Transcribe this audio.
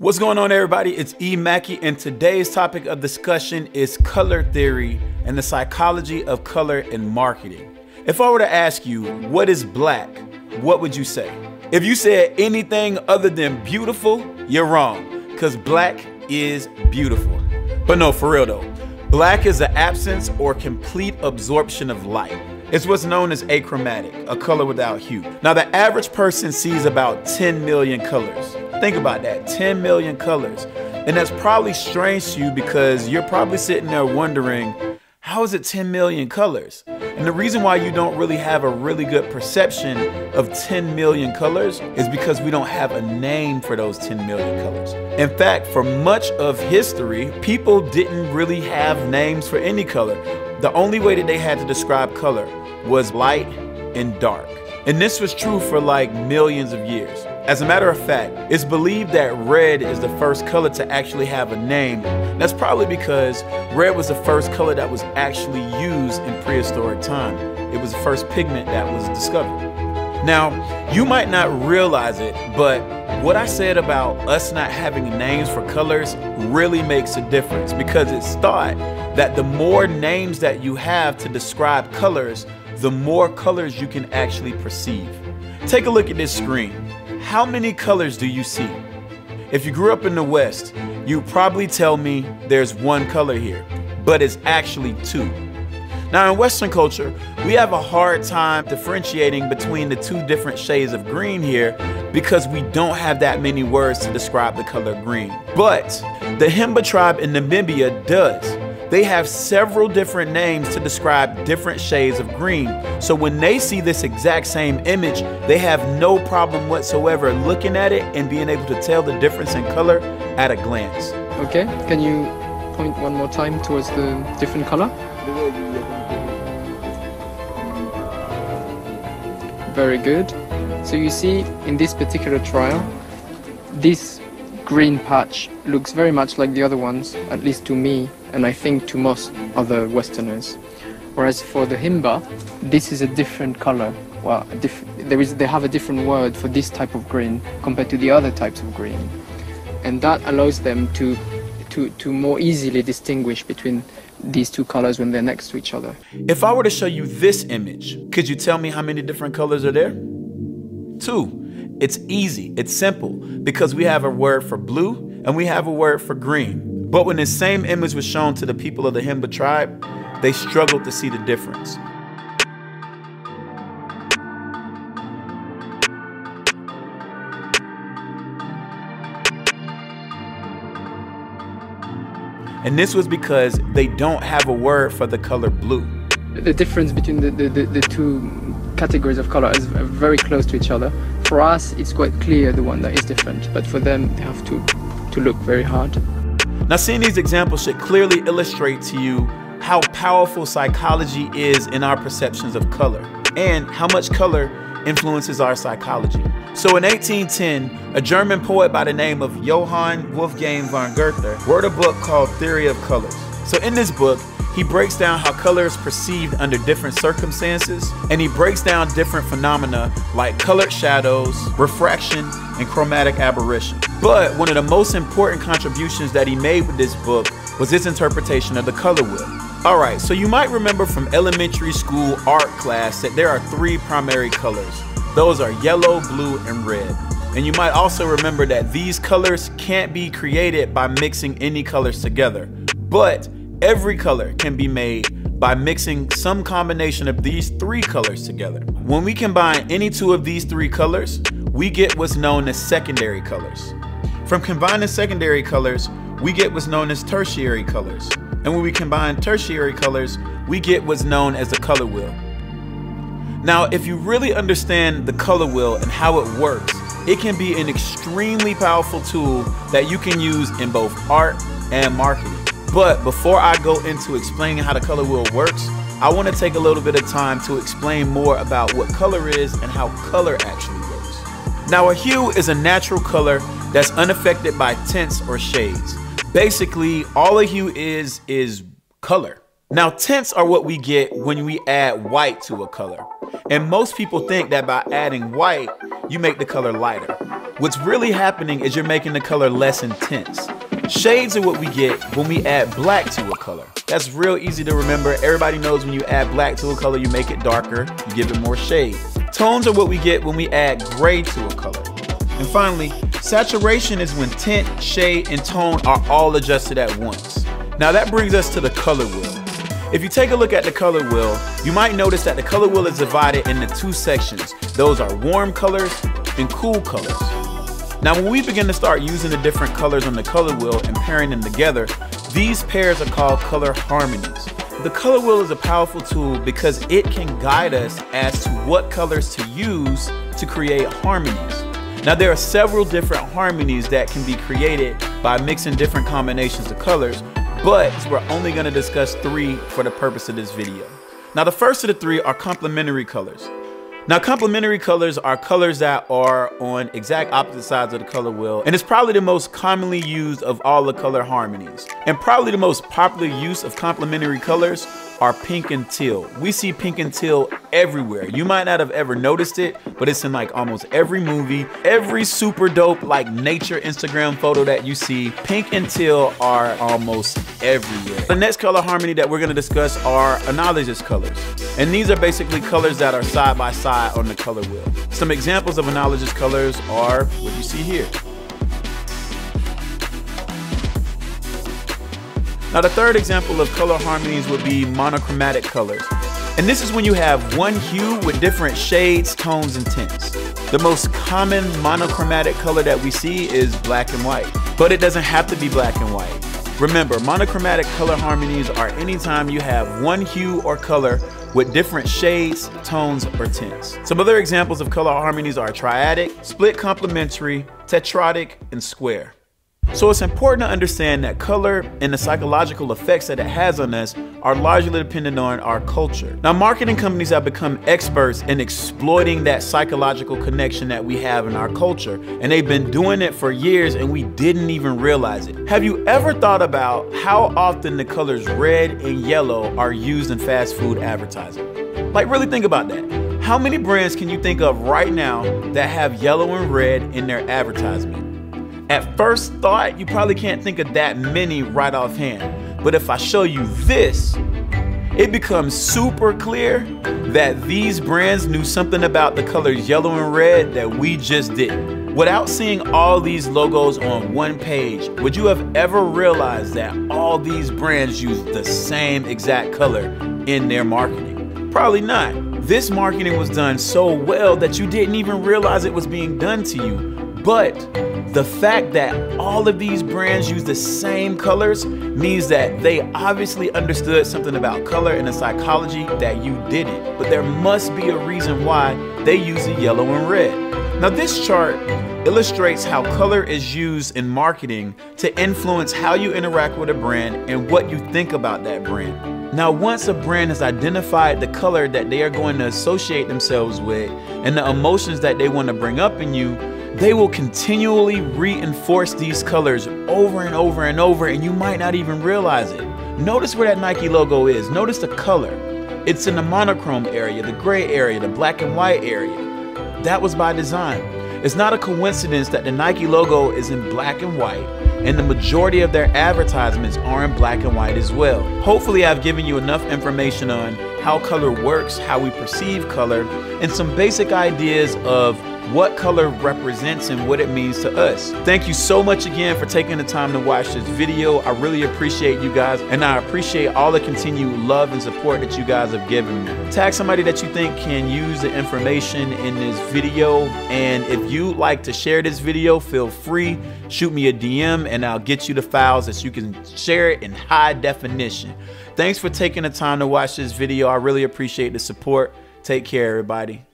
What's going on, everybody? It's E. Mackey, and today's topic of discussion is color theory and the psychology of color in marketing. If I were to ask you, what is black, what would you say? If you said anything other than beautiful, you're wrong, because black is beautiful. But no, for real though, black is the absence or complete absorption of light. It's what's known as achromatic, a color without hue. Now, the average person sees about 10 million colors. Think about that 10 million colors. And that's probably strange to you because you're probably sitting there wondering, how is it 10 million colors? And the reason why you don't really have a really good perception of 10 million colors is because we don't have a name for those 10 million colors. In fact, for much of history, people didn't really have names for any color. The only way that they had to describe color was light and dark. And this was true for like millions of years. As a matter of fact, it's believed that red is the first color to actually have a name. That's probably because red was the first color that was actually used in prehistoric time. It was the first pigment that was discovered. Now, you might not realize it, but what I said about us not having names for colors really makes a difference because it's thought that the more names that you have to describe colors, the more colors you can actually perceive. Take a look at this screen. How many colors do you see? If you grew up in the West, you probably tell me there's one color here, but it's actually two. Now, in Western culture, we have a hard time differentiating between the two different shades of green here because we don't have that many words to describe the color green. But the Himba tribe in Namibia does. They have several different names to describe different shades of green. So when they see this exact same image, they have no problem whatsoever looking at it and being able to tell the difference in color at a glance. Okay, can you point one more time towards the different color? Very good. So you see in this particular trial, this green patch looks very much like the other ones, at least to me, and I think to most other Westerners. Whereas for the Himba, this is a different color. Well, diff there is, they have a different word for this type of green compared to the other types of green. And that allows them to, to, to more easily distinguish between these two colors when they're next to each other. If I were to show you this image, could you tell me how many different colors are there? Two. It's easy, it's simple, because we have a word for blue and we have a word for green. But when the same image was shown to the people of the Himba tribe, they struggled to see the difference. And this was because they don't have a word for the color blue. The difference between the, the, the, the two categories of color is very close to each other. For us, it's quite clear the one that is different, but for them, they have to, to look very hard. Now, seeing these examples should clearly illustrate to you how powerful psychology is in our perceptions of color and how much color influences our psychology. So in 1810, a German poet by the name of Johann Wolfgang von Goethe wrote a book called Theory of Colors. So in this book, he breaks down how color is perceived under different circumstances, and he breaks down different phenomena like colored shadows, refraction, and chromatic aberration. But one of the most important contributions that he made with this book was his interpretation of the color wheel. Alright, so you might remember from elementary school art class that there are three primary colors. Those are yellow, blue, and red. And you might also remember that these colors can't be created by mixing any colors together. But Every color can be made by mixing some combination of these three colors together. When we combine any two of these three colors, we get what's known as secondary colors. From combining secondary colors, we get what's known as tertiary colors. And when we combine tertiary colors, we get what's known as the color wheel. Now, if you really understand the color wheel and how it works, it can be an extremely powerful tool that you can use in both art and marketing. But before I go into explaining how the color wheel works, I want to take a little bit of time to explain more about what color is and how color actually works. Now, a hue is a natural color that's unaffected by tints or shades. Basically, all a hue is is color. Now, tints are what we get when we add white to a color. And most people think that by adding white, you make the color lighter. What's really happening is you're making the color less intense. Shades are what we get when we add black to a color. That's real easy to remember. Everybody knows when you add black to a color, you make it darker, you give it more shade. Tones are what we get when we add gray to a color. And finally, saturation is when tint, shade, and tone are all adjusted at once. Now that brings us to the color wheel. If you take a look at the color wheel, you might notice that the color wheel is divided into two sections. Those are warm colors and cool colors. Now when we begin to start using the different colors on the color wheel and pairing them together, these pairs are called color harmonies. The color wheel is a powerful tool because it can guide us as to what colors to use to create harmonies. Now there are several different harmonies that can be created by mixing different combinations of colors, but we're only gonna discuss three for the purpose of this video. Now the first of the three are complementary colors. Now complementary colors are colors that are on exact opposite sides of the color wheel and it's probably the most commonly used of all the color harmonies. And probably the most popular use of complementary colors are pink and teal. We see pink and teal everywhere. You might not have ever noticed it, but it's in like almost every movie, every super dope like nature Instagram photo that you see. Pink and teal are almost everywhere. The next color harmony that we're gonna discuss are analogous colors. And these are basically colors that are side by side on the color wheel. Some examples of analogous colors are what you see here. Now the third example of color harmonies would be monochromatic colors. And this is when you have one hue with different shades, tones, and tints. The most common monochromatic color that we see is black and white, but it doesn't have to be black and white. Remember, monochromatic color harmonies are anytime you have one hue or color with different shades, tones, or tints. Some other examples of color harmonies are triadic, split complementary, tetradic, and square. So it's important to understand that color and the psychological effects that it has on us are largely dependent on our culture. Now, marketing companies have become experts in exploiting that psychological connection that we have in our culture, and they've been doing it for years and we didn't even realize it. Have you ever thought about how often the colors red and yellow are used in fast food advertising? Like, really think about that. How many brands can you think of right now that have yellow and red in their advertisement? At first thought, you probably can't think of that many right offhand. But if I show you this, it becomes super clear that these brands knew something about the colors yellow and red that we just didn't. Without seeing all these logos on one page, would you have ever realized that all these brands use the same exact color in their marketing? Probably not. This marketing was done so well that you didn't even realize it was being done to you. But the fact that all of these brands use the same colors means that they obviously understood something about color and the psychology that you didn't. But there must be a reason why they use the yellow and red. Now this chart illustrates how color is used in marketing to influence how you interact with a brand and what you think about that brand. Now, once a brand has identified the color that they are going to associate themselves with and the emotions that they want to bring up in you, they will continually reinforce these colors over and over and over, and you might not even realize it. Notice where that Nike logo is. Notice the color. It's in the monochrome area, the gray area, the black and white area. That was by design. It's not a coincidence that the Nike logo is in black and white, and the majority of their advertisements are in black and white as well. Hopefully, I've given you enough information on how color works, how we perceive color, and some basic ideas of what color represents and what it means to us. Thank you so much again for taking the time to watch this video. I really appreciate you guys and I appreciate all the continued love and support that you guys have given me. Tag somebody that you think can use the information in this video and if you like to share this video, feel free, shoot me a DM and I'll get you the files that you can share it in high definition. Thanks for taking the time to watch this video. I really appreciate the support. Take care, everybody.